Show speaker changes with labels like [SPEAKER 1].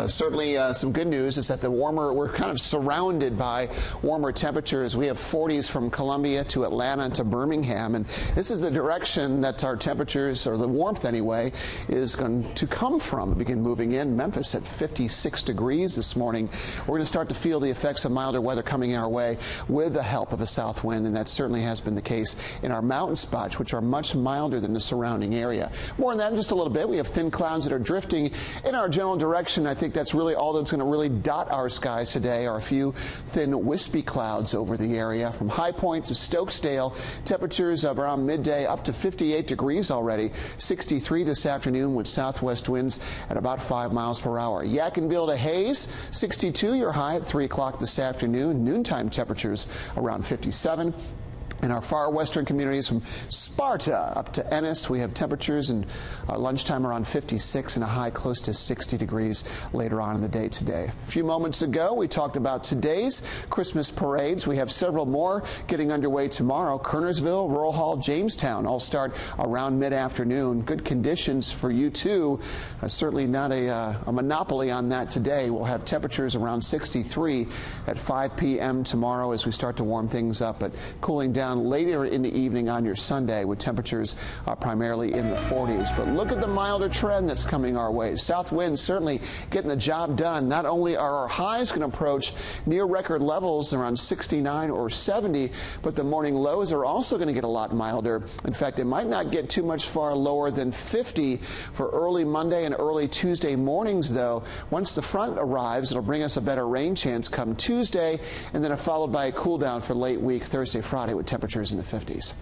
[SPEAKER 1] Uh, certainly, uh, some good news is that the warmer, we're kind of surrounded by warmer temperatures. We have 40s from Columbia to Atlanta to Birmingham, and this is the direction that our temperatures, or the warmth anyway, is going to come from. Begin moving in. Memphis at 56 degrees this morning. We're going to start to feel the effects of milder weather coming our way with the help of a south wind, and that certainly has been the case in our mountain spots, which are much milder than the surrounding area. More on that in just a little bit. We have thin clouds that are drifting in our general direction. I think think that's really all that's going to really dot our skies today are a few thin wispy clouds over the area. From High Point to Stokesdale, temperatures around midday up to 58 degrees already. 63 this afternoon with southwest winds at about 5 miles per hour. Yadkinville to Hays, 62 your high at 3 o'clock this afternoon. Noontime temperatures around 57. In our far western communities from Sparta up to Ennice, we have temperatures and uh, lunchtime around 56 and a high close to 60 degrees later on in the day today. A few moments ago, we talked about today's Christmas parades. We have several more getting underway tomorrow. Kernersville, Rural Hall, Jamestown all start around mid-afternoon. Good conditions for you too. Uh, certainly not a, uh, a monopoly on that today. We'll have temperatures around 63 at 5 p.m. tomorrow as we start to warm things up, but cooling down down later in the evening on your Sunday with temperatures uh, primarily in the 40s. But look at the milder trend that's coming our way. South winds certainly getting the job done. Not only are our highs going to approach near record levels around 69 or 70, but the morning lows are also going to get a lot milder. In fact, it might not get too much far lower than 50 for early Monday and early Tuesday mornings, though. Once the front arrives, it'll bring us a better rain chance come Tuesday, and then followed by a cool down for late week Thursday, Friday with temperatures temperatures in the 50s.